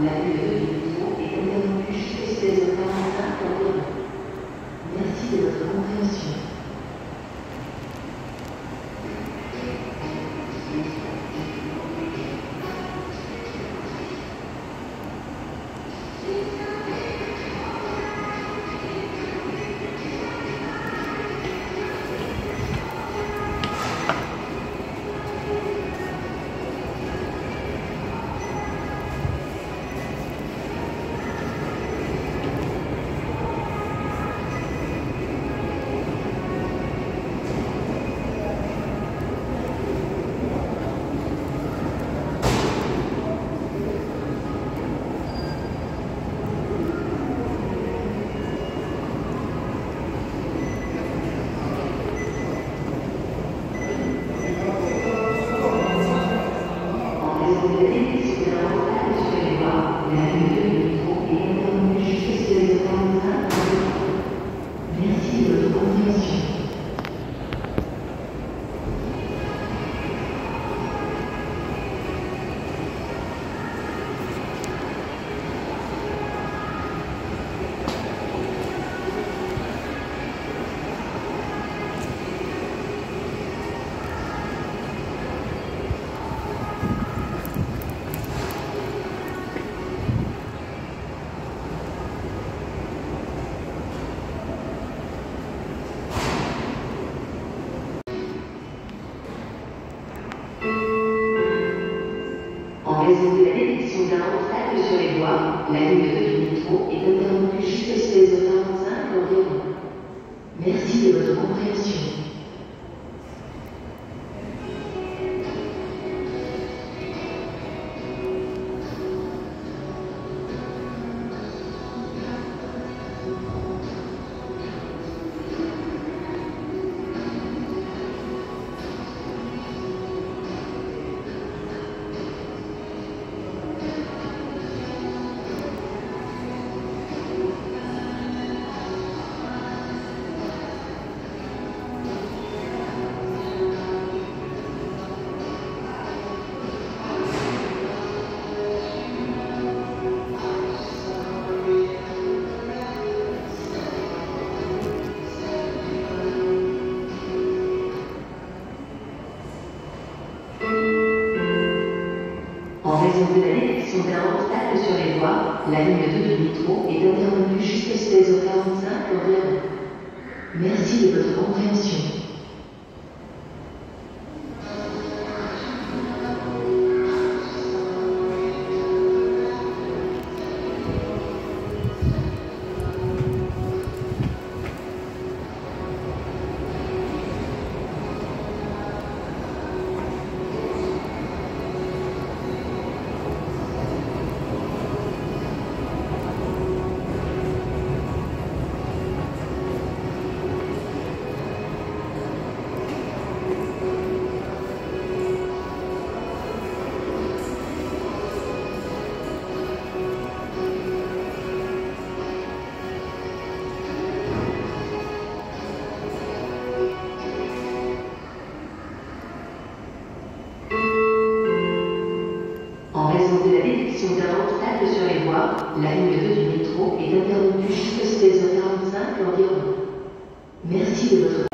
La En raison de la détection d'un obstacle sur les voies, la ligne 2 du métro est interrompue Détection d'un obstacle sur les voies, la ligne 2 du métro est interrompue jusqu'à 16h45 environ. Merci de votre compréhension. Détection d'un obstacle sur les voies, la ligne 2 du métro est interrompue jusqu'à 16h45 environ. Merci de votre